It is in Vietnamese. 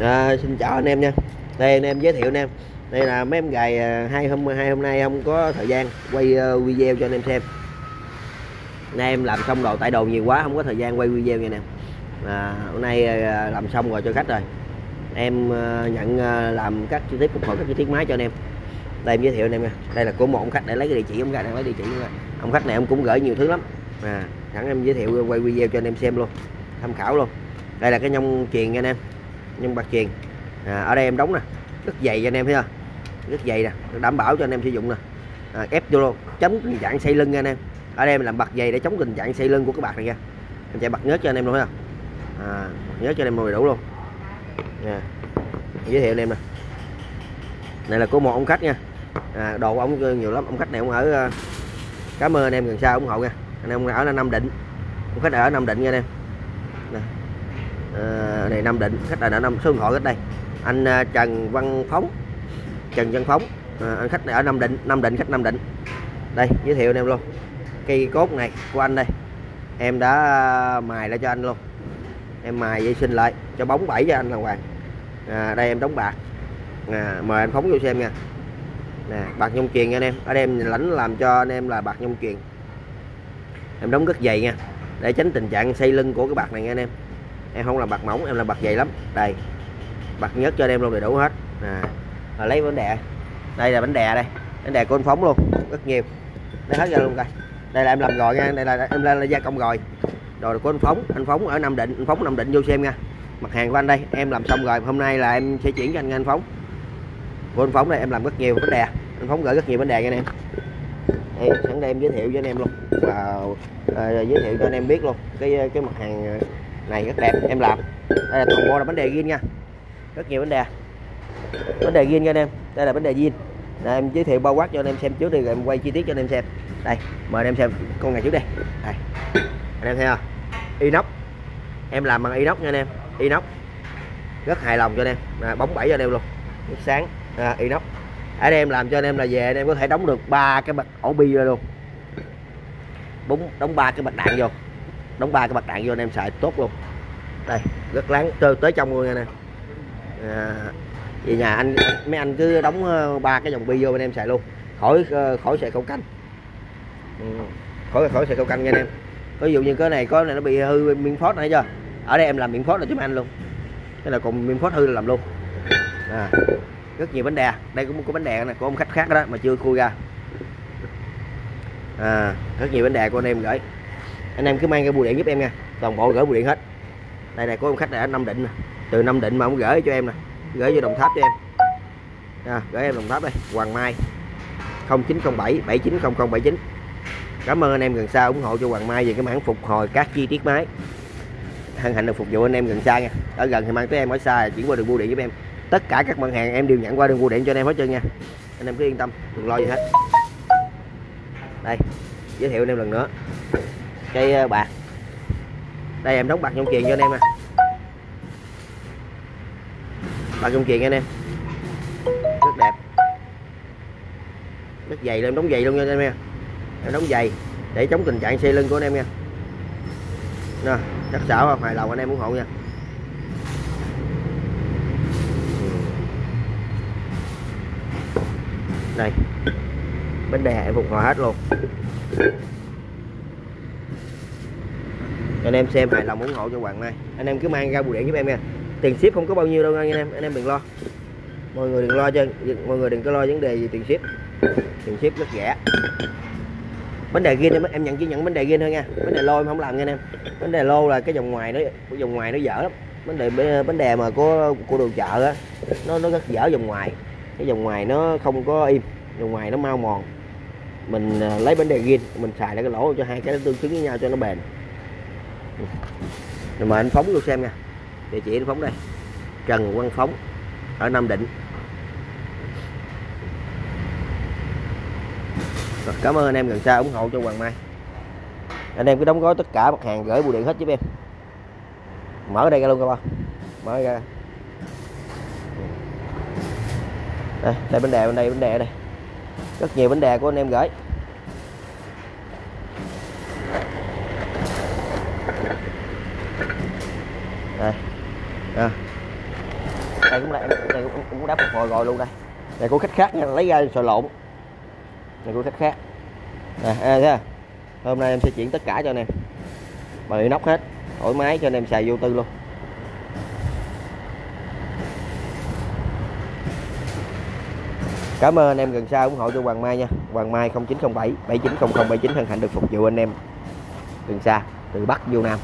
à, xin chào anh em nha. Đây anh em giới thiệu anh em. Đây là mấy em gài à, hai hôm hai hôm nay không có thời gian quay uh, video cho anh em xem. Nay em làm xong đồ tại đồ nhiều quá không có thời gian quay video nha anh em. À, hôm nay à, làm xong rồi cho khách rồi. Em nhận làm các chi tiết phục hồi các chi tiết máy cho anh em. Đây em giới thiệu anh em nha. Đây là của một ông khách để lấy cái địa chỉ ông khách đang lấy địa chỉ nha. ông khách này ông cũng gửi nhiều thứ lắm. À sẵn em giới thiệu quay video cho anh em xem luôn. Tham khảo luôn. Đây là cái nhông truyền nha anh em nhưng bạc truyền à, ở đây em đóng nè rất dày cho anh em thấy không? Rất dày nè đảm bảo cho anh em sử dụng nè. À, ép vô luôn chống tình trạng xây lưng nha anh em. Ở đây mình làm bạc dày để chống tình trạng xây lưng của các bạn này nha. Em chạy bạc nhớt cho anh em luôn thấy không? À, bạc nhớt cho anh em đầy đủ luôn. Nha giới thiệu anh em nè. Này là của một ông khách nha. À, đồ của ông nhiều lắm ông khách này ông ở à, cảm ơn anh em gần xa ủng hộ nha. Anh em ở là Nam Định. Ông khách ở Nam Định nha anh em. À, này Nam Định khách này ở Nam số điện thoại đây anh ờ, Trần Văn Phóng. Trần Văn Phóng. À, anh khách này ở Nam Định Nam Định khách Nam Định. Đây giới thiệu anh em luôn. Cây cốt này của anh đây. Em đã mài lại cho anh luôn. Em mài vệ sinh lại cho bóng bảy cho anh là hoàng à, đây em đóng bạc. À, mời anh phóng vô xem nha. Nè bạc nhông truyền nha anh em. Ở đây em lãnh làm cho anh em là bạc nhông truyền em đóng rất dày nha để tránh tình trạng xây lưng của cái bạc này nha anh em em không làm bạc mỏng em làm bạc dày lắm. Đây bạc nhất cho anh em luôn đầy đủ hết. À, rồi lấy bánh đè. Đây là bánh đè đây. Bánh đè của anh phóng luôn rất nhiều. Đây hết ra luôn coi. Đây là em làm rồi nha đây là em lên là gia công rồi rồi của anh phóng anh phóng ở nam định anh phóng nam định vô xem nha. Mặt hàng của anh đây em làm xong rồi hôm nay là em sẽ chuyển cho anh anh phóng. Của anh phóng đây em làm rất nhiều bánh đè. Anh phóng gửi rất nhiều bánh đè nha anh em. Đây, sẵn đây em giới thiệu cho anh em luôn. Và à, ờ, giới thiệu cho anh em biết luôn cái cái mặt hàng này rất đẹp em làm. Đây là toàn bộ là bánh đề ghiên nha. Rất nhiều bánh đề. Bánh đề ghiên nha anh em. Đây là bánh đề ghiên đây, em giới thiệu bao quát cho anh em xem trước đi rồi em quay chi tiết cho anh em xem. Đây mời anh em xem con này trước đây đây. Anh em thấy không? Inox. Em làm bằng inox nha anh em. Inox. Rất hài lòng cho anh em. À, bóng bảy cho anh em luôn. Rất sáng. À, inox. Ở đây em làm cho anh em là về anh em có thể đóng được ba cái bật ổ bi ra luôn. Bốn đóng ba cái bật đạn vô đóng ba cái mặt đạn vô anh em xài tốt luôn. Đây rất láng tới, tới trong luôn nha nè à, về nhà anh mấy anh cứ đóng ờ, ba cái dòng bi vô anh em xài luôn. Khỏi ờ, khỏi xài câu canh. Ừ, khỏi khỏi xài câu canh nha anh em. Ví dụ như cái này có này nó bị hư miếng phốt này chưa ở đây em làm miếng phốt là giúp anh luôn. Cái là còn miếng phốt hư là làm luôn. À, rất nhiều bánh đè. Đây cũng có bánh đè này của ông khách khác đó mà chưa khui ra. À, rất nhiều bánh đè của anh em gửi anh em cứ mang cái bưu điện giúp em nha. Toàn bộ gửi bưu điện hết. Đây này có ông khách này ở Nam Định nè. Từ Nam Định mà ông gửi cho em nè. Gửi vô Đồng Tháp cho em. À, gửi em Đồng Tháp đây. Hoàng Mai. 0907 790079 cảm ơn anh em gần xa ủng hộ cho Hoàng Mai về cái mảng phục hồi các chi tiết máy. Hân hạnh được phục vụ anh em gần xa nha. Ở gần thì mang tới em ở xa chuyển qua đường bưu điện giúp em. Tất cả các mặt hàng em đều nhận qua đường bưu điện cho anh em hết trơn nha. Anh em cứ yên tâm đừng lo gì hết. Đây giới thiệu anh em lần nữa cây ờ, bạc. Đây, em đóng bạc trong truyền cho anh em nè. Bạc trong truyền anh em. Rất đẹp. Rất dày em đóng dày luôn nha anh em nha. Em đóng dày để chống tình trạng xe lưng của anh em nha. Nè, chắc sợ không hài lòng anh em ủng hộ nha. Đây bánh đè em phục hồi hết luôn anh em xem hài lòng ủng hộ cho Hoàng Mai anh em cứ mang ra bù điện giúp em nha. Tiền ship không có bao nhiêu đâu nha anh em. Anh em đừng lo. Mọi người đừng lo cho mọi người đừng có lo vấn đề gì tiền ship. Tiền ship rất rẻ. Bánh đề ghiên em, em nhận chỉ nhận bánh đề ghiên thôi nha. Bánh đề lô em không làm nha anh em. Bánh đề lô là cái dòng ngoài nó cái dòng ngoài nó dở lắm. Bánh đề bánh đè mà của của đồ chợ á nó nó rất dở dòng ngoài. Cái dòng ngoài nó không có im. Dòng ngoài nó mau mòn. Mình à, lấy bánh đè ghiên mình xài lại cái lỗ cho hai cái nó tương xứng với nhau cho nó bền nhưng mà anh phóng vô xem nha. Địa chỉ anh phóng đây. Trần Quang Phóng ở Nam Định. Rồi, cảm ơn anh em gần xa ủng hộ cho Hoàng Mai. Anh em cứ đóng gói tất cả mặt hàng gửi bưu điện hết giúp em. Mở đây ra luôn các bạn mở ra. Đây, đây bánh đè bên đây bánh đè đây. Rất nhiều bánh đè của anh em gửi. À. đây cũng đây, đây cũng, cũng đã phục hồi rồi luôn đây này của khách khác nha lấy ra sờ lộn này của khách khác nè à, thấy hôm nay em sẽ chuyển tất cả cho anh em mà bị nóc hết thoải mái cho anh em xài vô tư luôn Cảm ơn anh em gần xa ủng hộ cho Hoàng Mai nha. Hoàng Mai 0907 7900 79 hân hạnh được phục vụ anh em gần xa từ Bắc vô Nam.